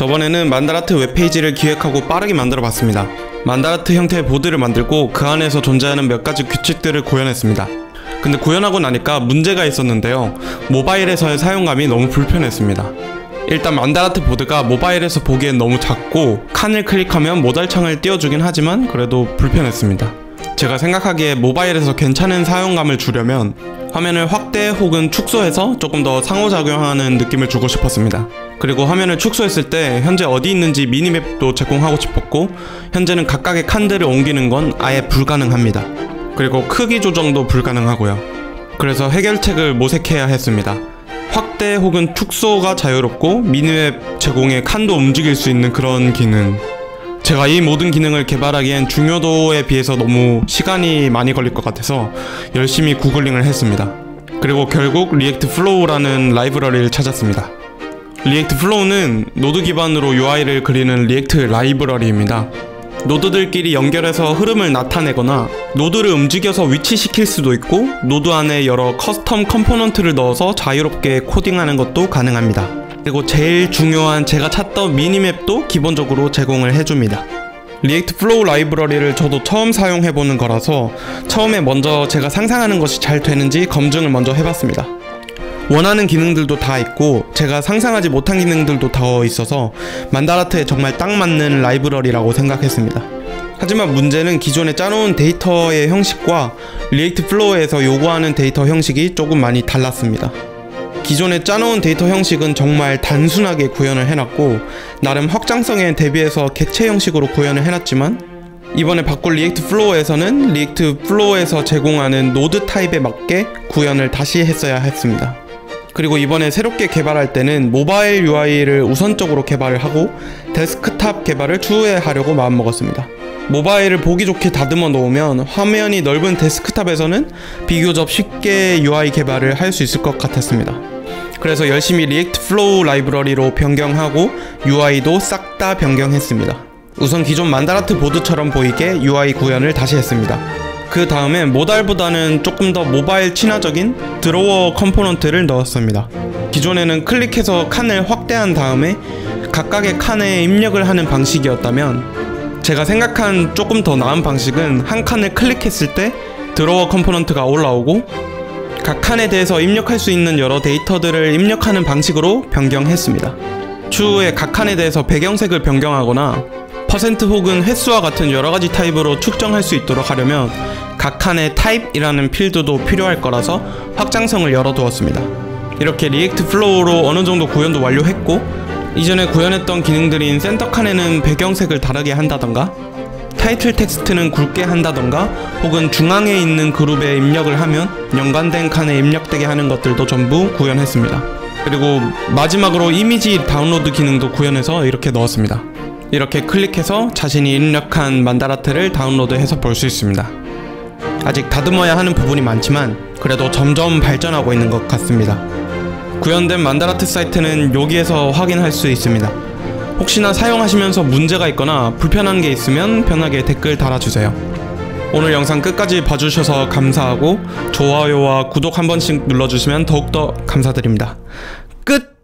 저번에는 만다라트 웹페이지를 기획하고 빠르게 만들어 봤습니다. 만다라트 형태의 보드를 만들고 그 안에서 존재하는 몇 가지 규칙들을 구현했습니다. 근데 구현하고 나니까 문제가 있었는데요. 모바일에서의 사용감이 너무 불편했습니다. 일단 만다라트 보드가 모바일에서 보기엔 너무 작고 칸을 클릭하면 모달창을 띄워주긴 하지만 그래도 불편했습니다. 제가 생각하기에 모바일에서 괜찮은 사용감을 주려면 화면을 확대 혹은 축소해서 조금 더 상호작용하는 느낌을 주고 싶었습니다. 그리고 화면을 축소했을 때 현재 어디 있는지 미니맵도 제공하고 싶었고 현재는 각각의 칸들을 옮기는 건 아예 불가능합니다. 그리고 크기 조정도 불가능하고요. 그래서 해결책을 모색해야 했습니다. 확대 혹은 축소가 자유롭고 미니맵 제공에 칸도 움직일 수 있는 그런 기능 제가 이 모든 기능을 개발하기엔 중요도에 비해서 너무 시간이 많이 걸릴 것 같아서 열심히 구글링을 했습니다. 그리고 결국 React Flow라는 라이브러리를 찾았습니다. React Flow는 노드 기반으로 UI를 그리는 React 라이브러리입니다. 노드들끼리 연결해서 흐름을 나타내거나 노드를 움직여서 위치시킬 수도 있고 노드 안에 여러 custom component를 넣어서 자유롭게 코딩하는 것도 가능합니다. 그리고 제일 중요한 제가 찾던 minimap도 기본적으로 제공을 해줍니다. React Flow 라이브러리를 저도 처음 사용해보는 거라서 처음에 먼저 제가 상상하는 것이 잘 되는지 검증을 먼저 해봤습니다. 원하는 기능들도 다 있고 제가 상상하지 못한 기능들도 더 있어서 만다라트에 정말 딱 맞는 라이브러리라고 생각했습니다. 하지만 문제는 기존에 짜놓은 데이터의 형식과 React Flow에서 요구하는 데이터 형식이 조금 많이 달랐습니다. 기존에 짜놓은 데이터 형식은 정말 단순하게 구현을 해놨고 나름 확장성에 대비해서 객체 형식으로 구현을 해놨지만 이번에 바꿀 React Flow에서는 React Flow에서 제공하는 노드 타입에 맞게 구현을 다시 했어야 했습니다. 그리고 이번에 새롭게 개발할 때는 모바일 UI를 우선적으로 개발을 하고 데스크탑 개발을 추후에 하려고 마음먹었습니다. 모바일을 보기 좋게 다듬어 놓으면 화면이 넓은 데스크탑에서는 비교적 쉽게 UI 개발을 할 수 있을 것 같았습니다. 그래서 열심히 React Flow 라이브러리로 변경하고 UI도 싹 다 변경했습니다. 우선 기존 만다라트 보드처럼 보이게 UI 구현을 다시 했습니다. 그 다음에 modal보다는 조금 더 모바일 친화적인 drawer component를 넣었습니다. 기존에는 클릭해서 칸을 확대한 다음에 각각의 칸에 입력을 하는 방식이었다면 제가 생각한 조금 더 나은 방식은 한 칸을 클릭했을 때 drawer component가 올라오고 각 칸에 대해서 입력할 수 있는 여러 데이터들을 입력하는 방식으로 변경했습니다. 추후에 각 칸에 대해서 배경색을 변경하거나 퍼센트 혹은 횟수와 같은 여러가지 타입으로 측정할 수 있도록 하려면 각 칸의 타입이라는 필드도 필요할 거라서 확장성을 열어두었습니다. 이렇게 React Flow로 어느 정도 구현도 완료했고 이전에 구현했던 기능들인 센터 칸에는 배경색을 다르게 한다던가 타이틀 텍스트는 굵게 한다던가 혹은 중앙에 있는 그룹에 입력을 하면 연관된 칸에 입력되게 하는 것들도 전부 구현했습니다. 그리고 마지막으로 이미지 다운로드 기능도 구현해서 이렇게 넣었습니다. 이렇게 클릭해서 자신이 입력한 만다라트를 다운로드해서 볼 수 있습니다. 아직 다듬어야 하는 부분이 많지만 그래도 점점 발전하고 있는 것 같습니다. 구현된 만다라트 사이트는 여기에서 확인할 수 있습니다. 혹시나 사용하시면서 문제가 있거나 불편한 게 있으면 편하게 댓글 달아주세요. 오늘 영상 끝까지 봐주셔서 감사하고 좋아요와 구독 한 번씩 눌러주시면 더욱더 감사드립니다. 끝!